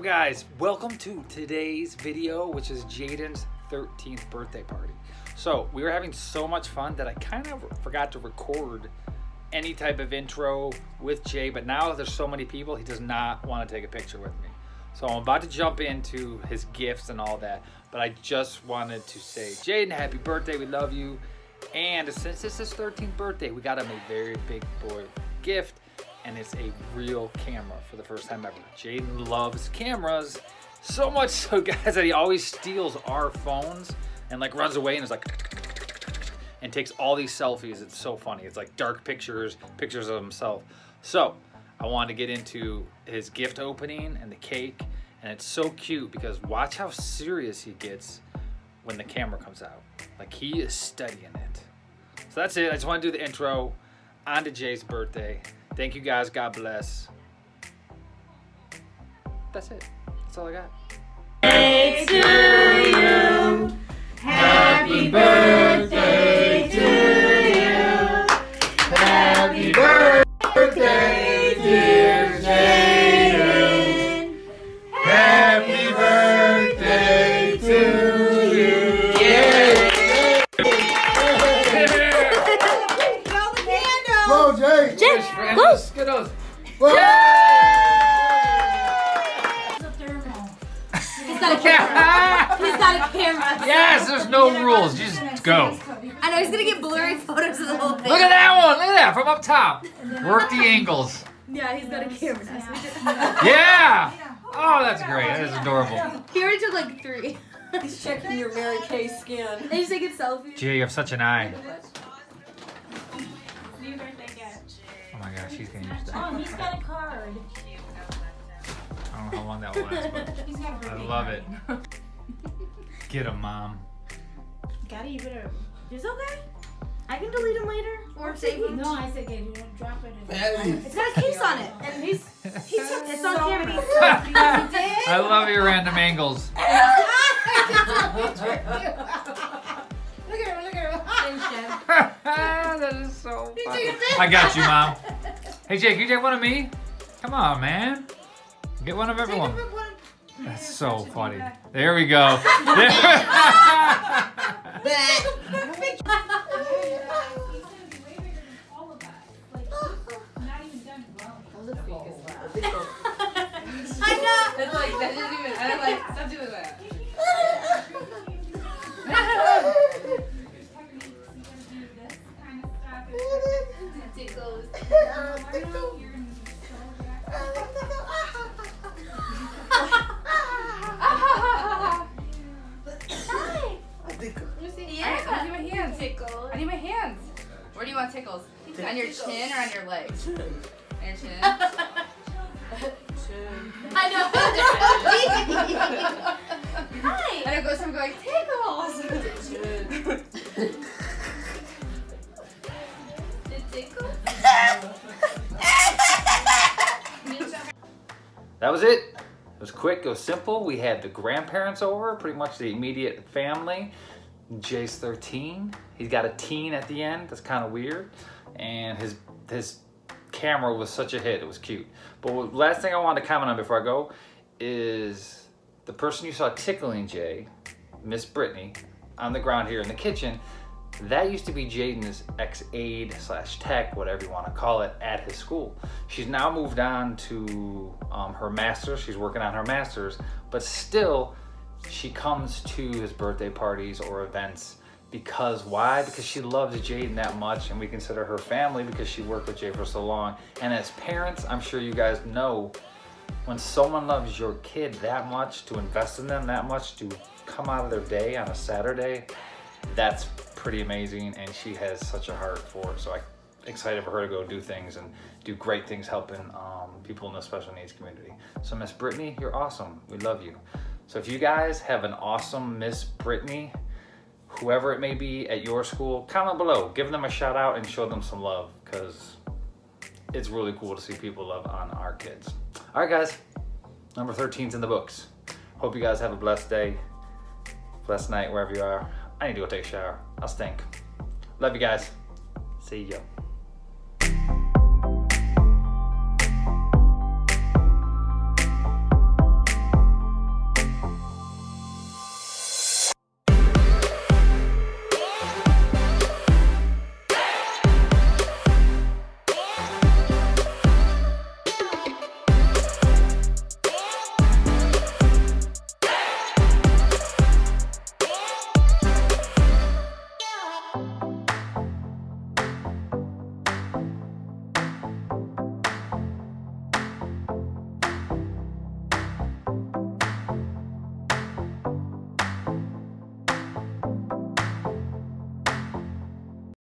guys, welcome to today's video, which is Jaiden's 13th birthday party. So we were having so much fun that I kind of forgot to record any type of intro with Jay, but now there's so many people, he does not want to take a picture with me. So I'm about to jump into his gifts and all that, but I just wanted to say, Jaiden, happy birthday, we love you. And since it's his 13th birthday, we got him a very big boy gift and it's a real camera for the first time ever. Jaiden loves cameras so much so guys that he always steals our phones and like runs away and is like and takes all these selfies. It's so funny. It's like dark pictures, pictures of himself. So I wanted to get into his gift opening and the cake and it's so cute because watch how serious he gets when the camera comes out. Like he is studying it. So that's it. I just want to do the intro on to Jay's birthday. Thank you guys. God bless. That's it. That's all I got. Hey to you. Happy birthday Jay, go. Skittles. He's got a camera. He's got a camera. Yes, there's no rules. Just go. I know he's gonna get blurry photos of the whole thing. Look at that one. Look at that from up top. Work the angles. Yeah, he's got a camera. now, so we just- Yeah. Oh, that's great. That is adorable. He already took like three. He's checking your Mary Kay skin. And he's taking selfies. Jay, you have such an eye. My gosh, she's gonna use that. Oh, he's got a card. I don't know how long that will last, but He's got a birthday I love it. card. Get him, mom. Daddy, you better. It's okay. I can delete him later or save him. No, I said, okay, you don't drop it. It's got a case on it, and he's he took it's on camera. I love your random angles. Look at him! Look at him! that is so funny. I got you, mom. Hey, Jake, you take one of me? Come on, man. Get one of everyone. That's so funny. There we go. your legs? On your chin. I know. Hi. And it goes from going tickles. That was it. It was quick, it was simple. We had the grandparents over, pretty much the immediate family. Jay's 13. He's got a teen at the end. That's kind of weird. And his his camera was such a hit. It was cute. But last thing I wanted to comment on before I go is the person you saw tickling Jay, Miss Brittany, on the ground here in the kitchen. That used to be Jaiden's ex-aide slash tech, whatever you want to call it, at his school. She's now moved on to um, her master's. She's working on her master's, but still, she comes to his birthday parties or events because why? Because she loves Jaiden that much, and we consider her family because she worked with Jay for so long. And as parents, I'm sure you guys know when someone loves your kid that much, to invest in them that much, to come out of their day on a Saturday, that's pretty amazing. And she has such a heart for it. So I'm excited for her to go do things and do great things helping um, people in the special needs community. So Miss Brittany, you're awesome. We love you. So if you guys have an awesome Miss Brittany, whoever it may be at your school, comment below. Give them a shout out and show them some love because it's really cool to see people love on our kids. All right, guys. Number 13's in the books. Hope you guys have a blessed day, blessed night, wherever you are. I need to go take a shower. I'll stink. Love you guys. See ya.